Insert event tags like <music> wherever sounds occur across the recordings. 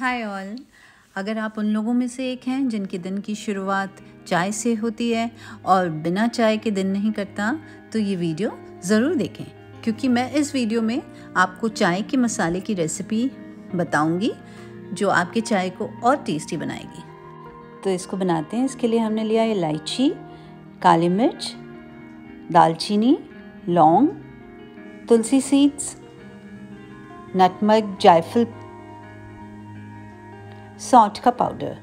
Hi all अगर आप उन लोगों में से एक हैं जिनके दिन की शुरुआत चाय से होती है और बिना चाय के दिन नहीं करता तो ये वीडियो ज़रूर देखें, क्योंकि मैं इस वीडियो में आपको चाय के मसाले की रेसिपी बताऊँगी, जो आपके चाय को और टेस्टी बनाएगी। तो इसको बनाते हैं। इसके लिए हमने लिया इलायची, काली मिर्च, दालचीनी, लौंग, तुलसी सीड्स नटमग, जायफल सौंठ का पाउडर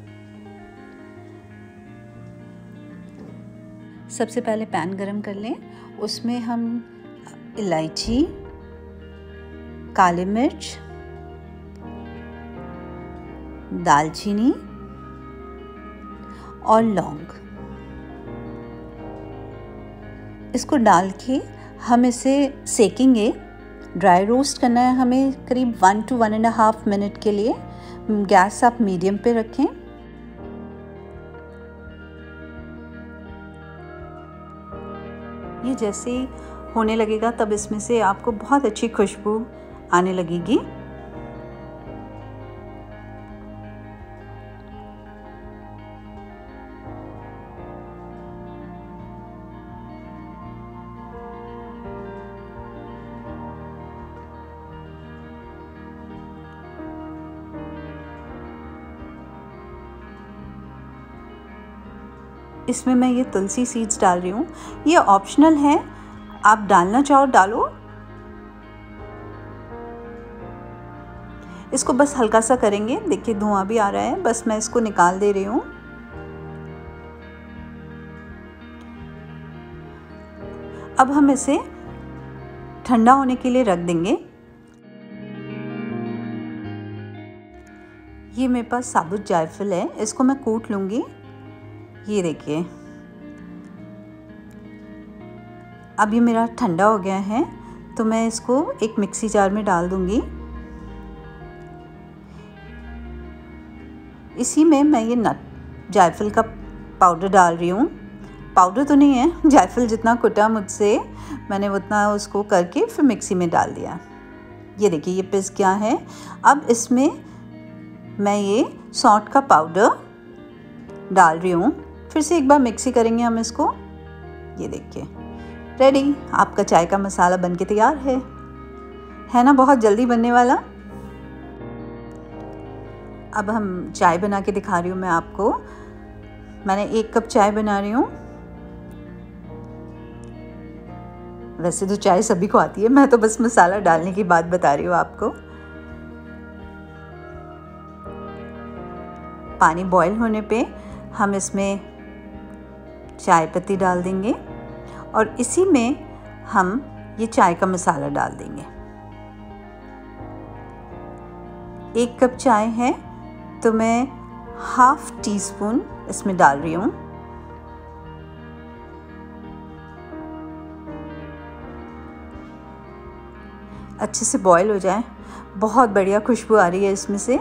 सबसे पहले पैन गरम कर लें। उसमें हम इलायची, काली मिर्च, दालचीनी और लौंग। इसको डाल के हम इसे सेकेंगे। ड्राई रोस्ट करना है हमें करीब one two one and half minute के लिए। गैस आप मीडियम पे रखें। ये जैसे होने लगेगा, तब इसमें से आपको बहुत अच्छी खुशबू आने लगेगी। इसमें मैं ये तुलसी सीड्स डाल रही हूँ। ये ऑप्शनल है। आप डालना चाहो, डालो। इसको बस हल्का सा करेंगे। देखिए, धुआँ भी आ रहा है। बस मैं इसको निकाल दे रही हूँ। अब हम इसे ठंडा होने के लिए रख देंगे। ये मेरे पास साबुत जायफल है। इसको मैं कूट लूँगी। ये देखिए। अब ये मेरा ठंडा हो गया है तो मैं इसको एक मिक्सी जार में डाल दूँगी। इसी में मैं ये नट, जायफल का पाउडर डाल रही हूँ। पाउडर तो नहीं है, <laughs> जायफल जितना कुटा मुझसे, मैंने उतना उसको करके फिर मिक्सी में डाल दिया। ये देखिए, ये पिस क्या है। अब इसमें मैं ये सौंठ का पाउडर डाल रही हूँ। फिर से एक बार मिक्सी करेंगे हम इसको। ये देखिए। रेडी आपका चाय का मसाला बनके तैयार है। है ना? बहुत जल्दी बनने वाला। अब हम चाय बना के दिखा रही हूँ मैं आपको। मैंने एक कप चाय बना रही हूँ। वैसे तो चाय सभी को आती है। मैं तो बस मसाला डालने की बात बता रही हूँ आपको। पानी बॉईल होने पे हम इसमें चाय पत्ती डाल देंगे और इसी में हम ये चाय का मसाला डाल देंगे। एक कप चाय है तो मैं हाफ़ टी स्पून इसमें डाल रही हूँ। अच्छे से बॉईल हो जाए। बहुत बढ़िया खुशबू आ रही है इसमें से।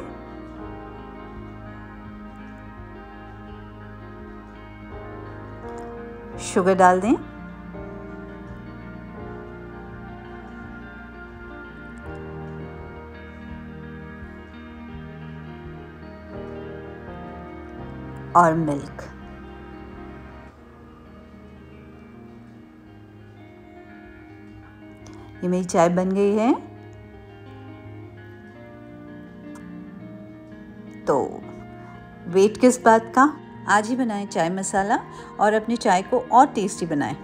शुगर डाल दें। और मिल्क। ये मेरी चाय बन गई है। तो वेट किस बात का? आज ही बनाएँ चाय मसाला और अपनी चाय को और टेस्टी बनाएँ।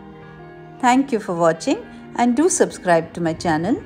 Thank you for watching and do subscribe to my channel